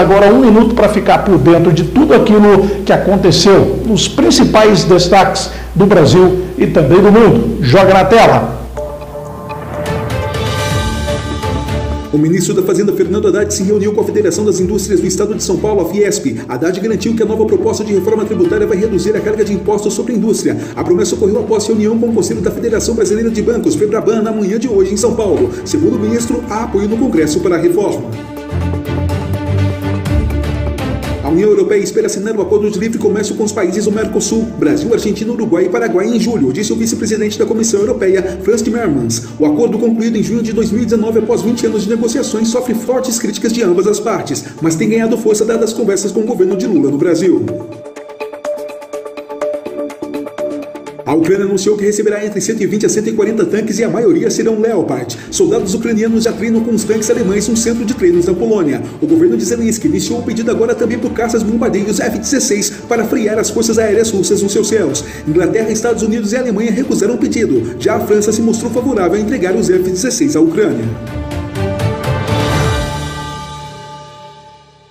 Agora, um minuto para ficar por dentro de tudo aquilo que aconteceu, nos principais destaques do Brasil e também do mundo. Joga na tela. O ministro da Fazenda, Fernando Haddad, se reuniu com a Federação das Indústrias do Estado de São Paulo, a Fiesp. Haddad garantiu que a nova proposta de reforma tributária vai reduzir a carga de impostos sobre a indústria. A promessa ocorreu após reunião com o Conselho da Federação Brasileira de Bancos, Febraban, na manhã de hoje em São Paulo. Segundo o ministro, há apoio no Congresso para a reforma. União Europeia espera assinar o acordo de livre comércio com os países do Mercosul, Brasil, Argentina, Uruguai e Paraguai em julho, disse o vice-presidente da Comissão Europeia, Franz Timmermans. O acordo concluído em junho de 2019 após 20 anos de negociações sofre fortes críticas de ambas as partes, mas tem ganhado força dadas as conversas com o governo de Lula no Brasil. A Ucrânia anunciou que receberá entre 120 a 140 tanques e a maioria serão Leopard. Soldados ucranianos já treinam com os tanques alemães no centro de treinos da Polônia. O governo de Zelensky iniciou o pedido agora também por caças bombardeiros F-16 para frear as forças aéreas russas nos seus céus. Inglaterra, Estados Unidos e Alemanha recusaram o pedido. Já a França se mostrou favorável a entregar os F-16 à Ucrânia.